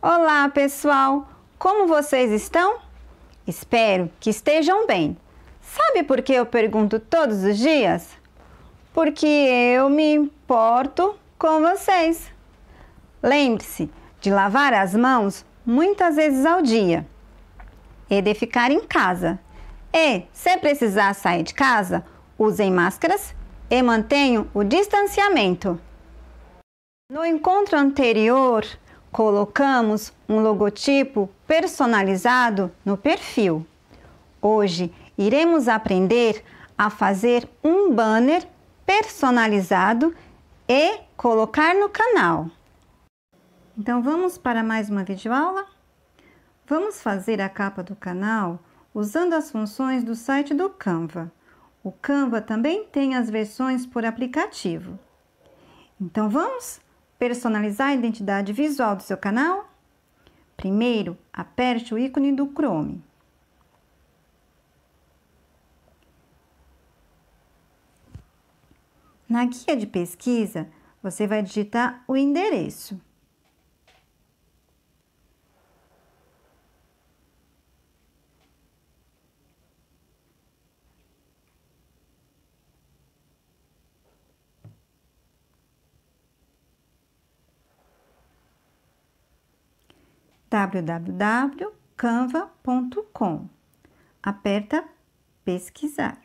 Olá, pessoal! Como vocês estão? Espero que estejam bem. Sabe por que eu pergunto todos os dias? Porque eu me importo com vocês. Lembre-se de lavar as mãos muitas vezes ao dia e de ficar em casa. E, se precisar sair de casa, usem máscaras e mantenham o distanciamento. No encontro anterior, colocamos um logotipo personalizado no perfil. Hoje iremos aprender a fazer um banner personalizado e colocar no canal. Então vamos para mais uma videoaula? Vamos fazer a capa do canal usando as funções do site do Canva. O Canva também tem as versões por aplicativo. Então vamos personalizar a identidade visual do seu canal? Primeiro, aperte o ícone do Chrome. Na guia de pesquisa, você vai digitar o endereço. www.canva.com. Aperta pesquisar.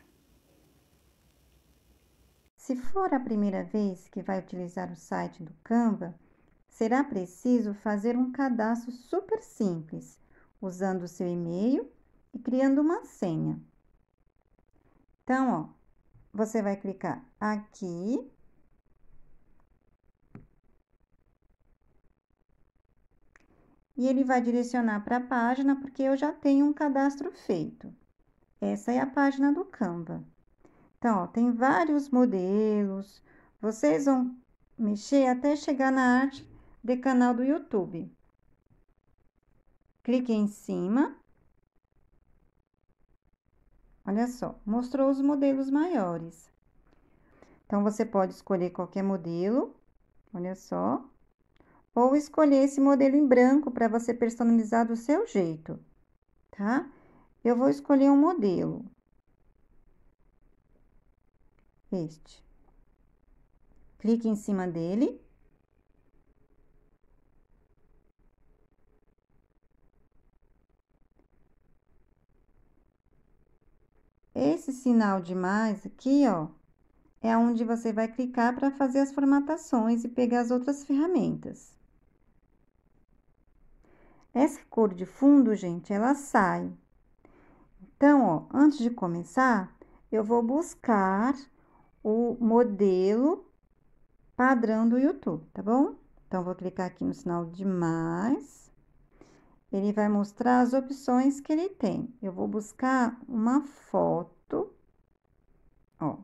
Se for a primeira vez que vai utilizar o site do Canva, será preciso fazer um cadastro super simples, usando o seu e-mail e criando uma senha. Então, ó, você vai clicar aqui e ele vai direcionar para a página porque eu já tenho um cadastro feito. Essa é a página do Canva. Então, ó, tem vários modelos. Vocês vão mexer até chegar na arte de canal do YouTube. Clique em cima. Olha só, mostrou os modelos maiores. Então, você pode escolher qualquer modelo. Olha só ou escolher esse modelo em branco para você personalizar do seu jeito, tá? Eu vou escolher um modelo. Este. Clique em cima dele. Esse sinal de mais aqui, ó, é onde você vai clicar para fazer as formatações e pegar as outras ferramentas. Essa cor de fundo, gente, ela sai. Então, ó, antes de começar, eu vou buscar o modelo padrão do YouTube, tá bom? Então, vou clicar aqui no sinal de mais. Ele vai mostrar as opções que ele tem. Eu vou buscar uma foto, ó.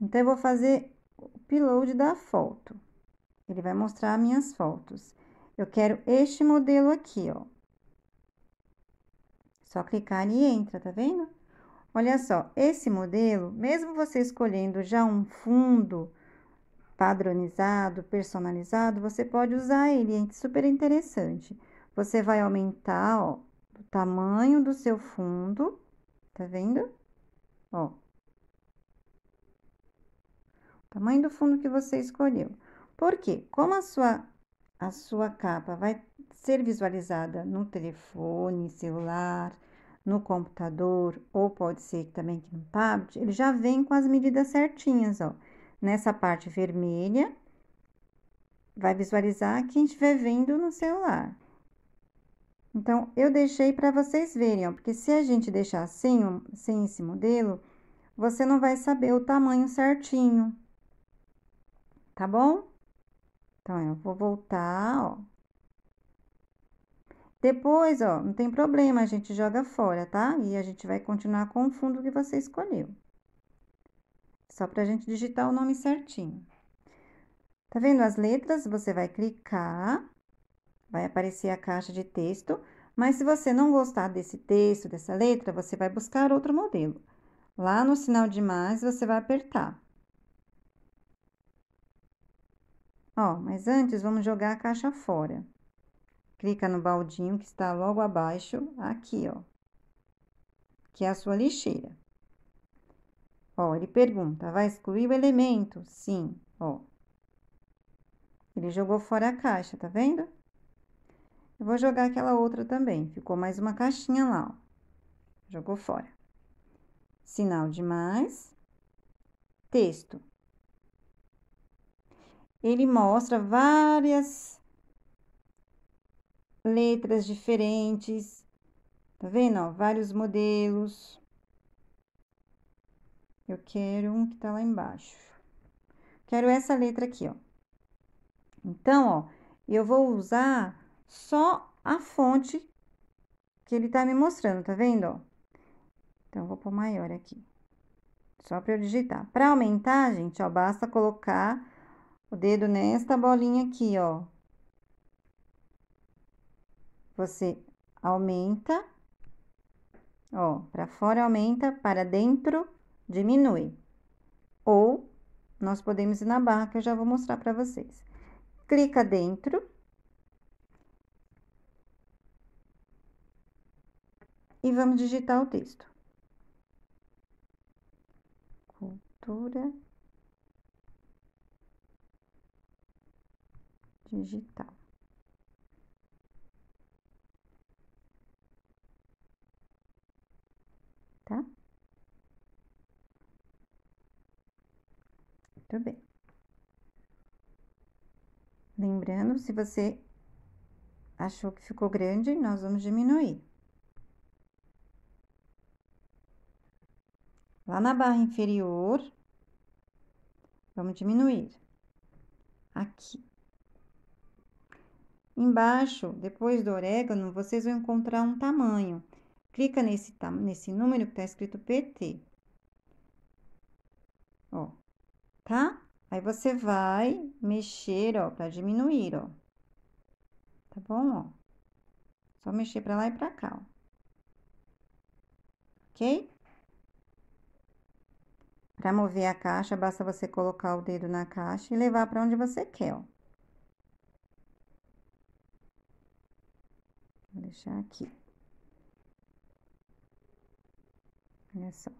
Então, eu vou fazer o upload da foto. Ele vai mostrar minhas fotos. Eu quero este modelo aqui, ó. Só clicar e entra, tá vendo? Olha só, esse modelo, mesmo você escolhendo já um fundo padronizado, personalizado, você pode usar ele, é super interessante. Você vai aumentar, ó, o tamanho do seu fundo, tá vendo? Ó. O tamanho do fundo que você escolheu. Por quê? Como a sua a sua capa vai ser visualizada no telefone, celular, no computador, ou pode ser também que no tablet, ele já vem com as medidas certinhas, ó. Nessa parte vermelha, vai visualizar quem estiver vendo no celular. Então, eu deixei para vocês verem, ó, porque se a gente deixar sem, sem esse modelo, você não vai saber o tamanho certinho, tá bom? Então, eu vou voltar, ó. Depois, ó, não tem problema, a gente joga fora, tá? E a gente vai continuar com o fundo que você escolheu. Só pra gente digitar o nome certinho. Tá vendo as letras? Você vai clicar, vai aparecer a caixa de texto, mas se você não gostar desse texto, dessa letra, você vai buscar outro modelo. Lá no sinal de mais, você vai apertar. Ó, mas antes vamos jogar a caixa fora. clica no baldinho que está logo abaixo, aqui, ó. Que é a sua lixeira. Ó, ele pergunta, vai excluir o elemento? Sim, ó. Ele jogou fora a caixa, tá vendo? Eu vou jogar aquela outra também. Ficou mais uma caixinha lá, ó. Jogou fora. Sinal de mais. Texto. Ele mostra várias letras diferentes. Tá vendo, ó? Vários modelos. Eu quero um que tá lá embaixo. Quero essa letra aqui, ó. Então, ó, eu vou usar só a fonte que ele tá me mostrando, tá vendo, ó? Então, vou pôr maior aqui. Só para eu digitar. Para aumentar, gente, ó, basta colocar o dedo nesta bolinha aqui, ó. Você aumenta, ó, para fora aumenta, para dentro diminui. Ou nós podemos ir na barra que eu já vou mostrar para vocês. Clica dentro. E vamos digitar o texto. Cultura digital. Tá? Muito bem. Lembrando, se você achou que ficou grande, nós vamos diminuir. Lá na barra inferior, vamos diminuir. Aqui. Embaixo, depois do orégano, vocês vão encontrar um tamanho. Clica nesse, nesse número que está escrito PT. Ó, tá? Aí você vai mexer, ó, para diminuir, ó. Tá bom, ó? Só mexer para lá e para cá, ó. Ok? Para mover a caixa, basta você colocar o dedo na caixa e levar para onde você quer, ó. Vou deixar aqui. Olha só.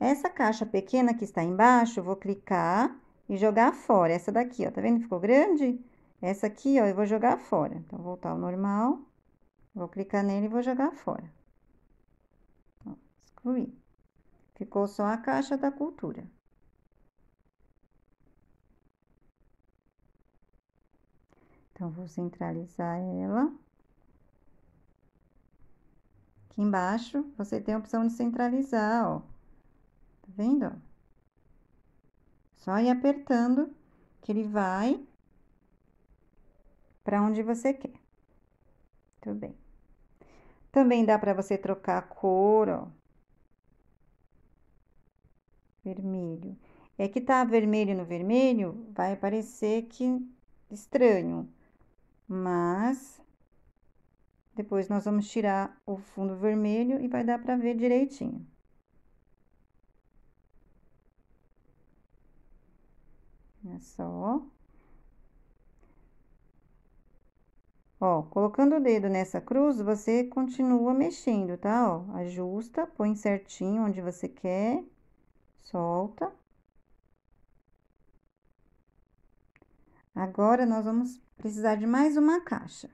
Essa caixa pequena que está embaixo, eu vou clicar e jogar fora. Essa daqui, ó, tá vendo? Ficou grande? Essa aqui, ó, eu vou jogar fora. Então, voltar ao normal. Vou clicar nele e vou jogar fora. Ó, excluir. Ficou só a caixa da cultura. Então, vou centralizar ela. Aqui embaixo, você tem a opção de centralizar, ó. Tá vendo? Só ir apertando que ele vai para onde você quer. Tudo bem. Também dá para você trocar a cor, ó. Vermelho. É que tá vermelho no vermelho, vai parecer que estranho. Mas depois nós vamos tirar o fundo vermelho e vai dar para ver direitinho. É só. Ó, colocando o dedo nessa cruz, você continua mexendo, tá? Ó, ajusta, põe certinho onde você quer, solta. Agora, nós vamos precisar de mais uma caixa.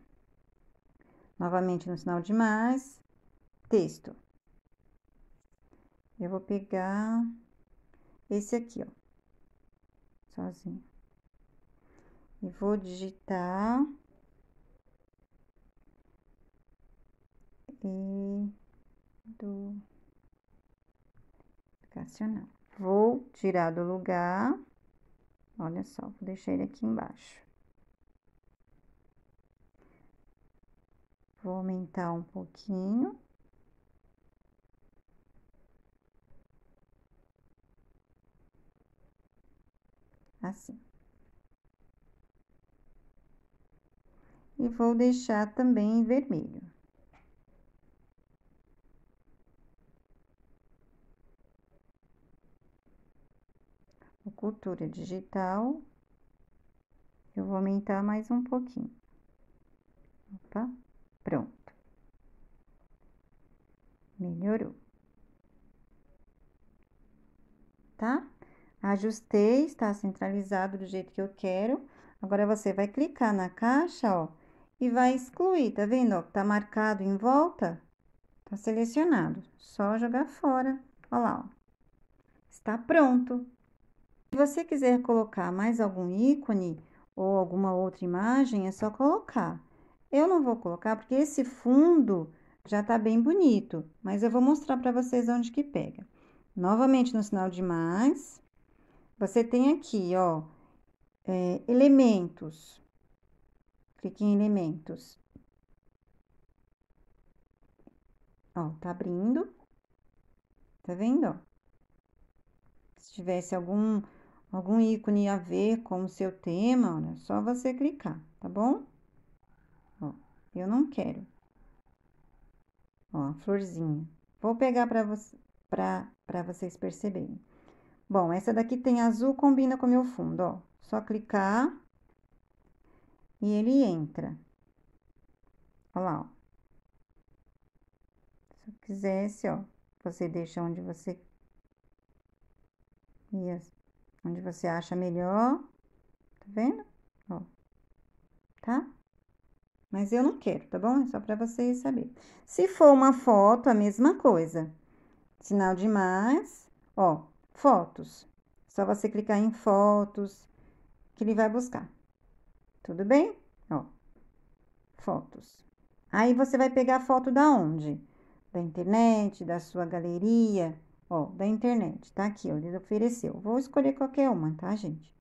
Novamente no sinal de mais, texto. Eu vou pegar esse aqui, ó sozinho. E vou digitar. Educacional. Vou tirar do lugar. Olha só, vou deixar ele aqui embaixo. Vou aumentar um pouquinho. assim. E vou deixar também vermelho. O cultura digital, eu vou aumentar mais um pouquinho. Opa, pronto. Melhorou. Tá? Ajustei, está centralizado do jeito que eu quero. Agora, você vai clicar na caixa, ó, e vai excluir, tá vendo, ó, tá marcado em volta? Tá selecionado. Só jogar fora, ó lá, ó. Está pronto. Se você quiser colocar mais algum ícone ou alguma outra imagem, é só colocar. Eu não vou colocar porque esse fundo já tá bem bonito, mas eu vou mostrar para vocês onde que pega. Novamente no sinal de mais, você tem aqui, ó, é, elementos. Clique em elementos. Ó, tá abrindo. Tá vendo, ó? Se tivesse algum, algum ícone a ver com o seu tema, olha, é só você clicar, tá bom? Ó, eu não quero. Ó, a florzinha. Vou pegar para você, para vocês perceberem. Bom, essa daqui tem azul, combina com o meu fundo, ó. Só clicar e ele entra. Olha lá, ó. Se eu quisesse, ó, você deixa onde você onde você acha melhor. Tá vendo? Ó. Tá? Mas eu não quero, tá bom? É só para vocês saberem. Se for uma foto, a mesma coisa. Sinal de mais, ó, fotos. Só você clicar em fotos que ele vai buscar. Tudo bem? Ó, fotos. Aí você vai pegar foto da onde? Da internet, da sua galeria, ó, da internet. Tá aqui, ó, ele ofereceu. Vou escolher qualquer uma, tá, gente?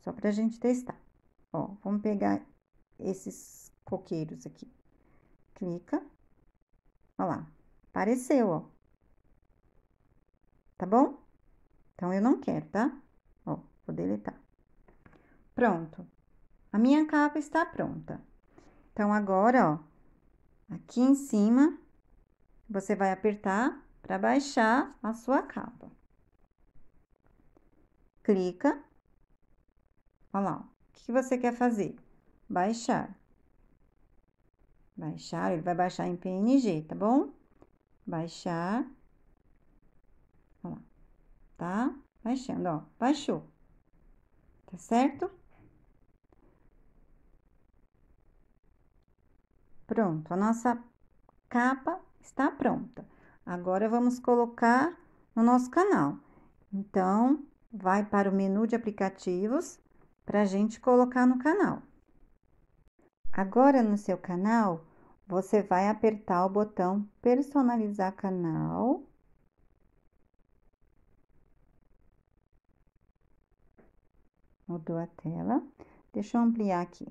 Só pra gente testar. Ó, vamos pegar esses coqueiros aqui. Clica. Ó lá, apareceu, ó. Tá bom? Então, eu não quero, tá? Ó, vou deletar. Pronto. A minha capa está pronta. Então, agora, ó, aqui em cima, você vai apertar para baixar a sua capa. Clica. Olha lá, o que você quer fazer? Baixar. Baixar, ele vai baixar em PNG, tá bom? Baixar. Olha lá, tá? Baixando, ó, baixou. Tá certo? Pronto, a nossa capa está pronta. Agora, vamos colocar no nosso canal. Então, vai para o menu de aplicativos para a gente colocar no canal. Agora, no seu canal, você vai apertar o botão personalizar canal. Mudou a tela. Deixa eu ampliar aqui.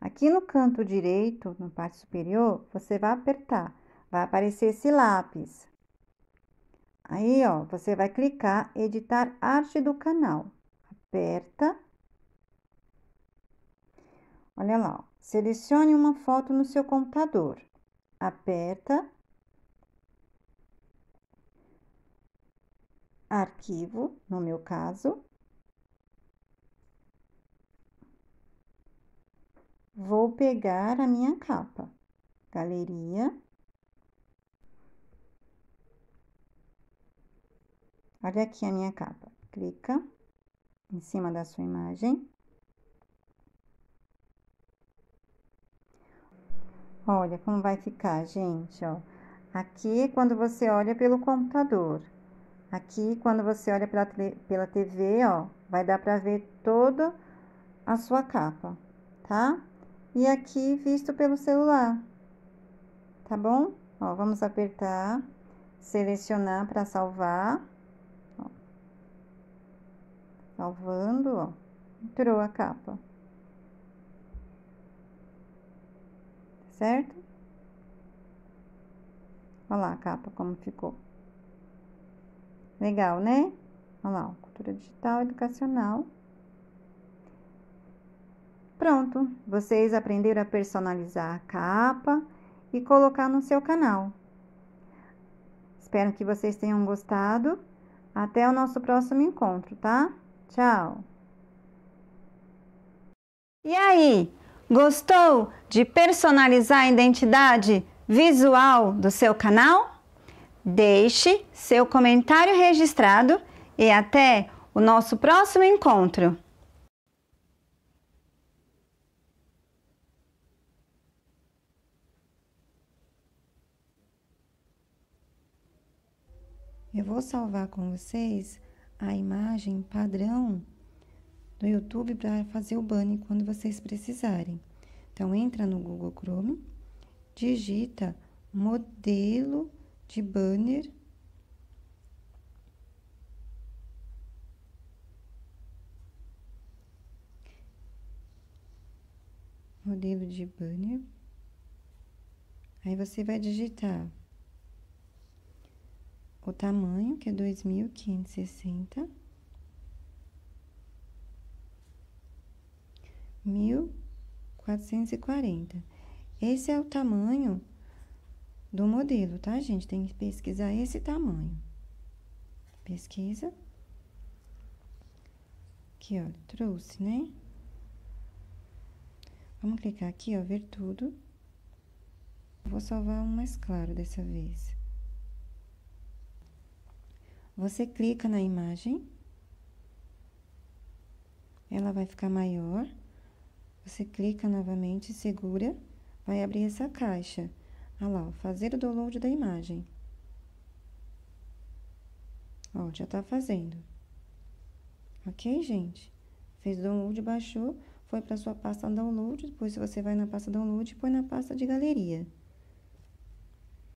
Aqui no canto direito, na parte superior, você vai apertar vai aparecer esse lápis. Aí, ó, você vai clicar editar arte do canal. Aperta. Olha lá, ó. selecione uma foto no seu computador. Aperta. Arquivo, no meu caso. Vou pegar a minha capa. Galeria. Olha aqui a minha capa. Clica em cima da sua imagem. Olha como vai ficar, gente, ó. Aqui, quando você olha pelo computador. Aqui, quando você olha pela, pela TV, ó, vai dar para ver toda a sua capa, tá? E aqui, visto pelo celular, tá bom? Ó, vamos apertar, selecionar para salvar. Salvando, ó. Entrou a capa. Certo? Olha lá a capa como ficou. Legal, né? Olha lá, cultura digital educacional. Pronto, vocês aprenderam a personalizar a capa e colocar no seu canal. Espero que vocês tenham gostado. Até o nosso próximo encontro, tá? Tchau! E aí, gostou de personalizar a identidade visual do seu canal? Deixe seu comentário registrado e até o nosso próximo encontro. Eu vou salvar com vocês a imagem padrão do YouTube para fazer o banner quando vocês precisarem. Então, entra no Google Chrome, digita modelo de banner. Modelo de banner. Aí você vai digitar o tamanho, que é 2.560, 1.440. Esse é o tamanho do modelo, tá, gente? Tem que pesquisar esse tamanho. Pesquisa. Aqui, ó, trouxe, né? Vamos clicar aqui, ó, ver tudo. Vou salvar um mais claro dessa vez. Você clica na imagem, ela vai ficar maior. Você clica novamente, segura, vai abrir essa caixa. Olha lá, fazer o download da imagem. Ó, já tá fazendo. Ok, gente? Fez o download, baixou, foi para sua pasta download, depois você vai na pasta download e põe na pasta de galeria.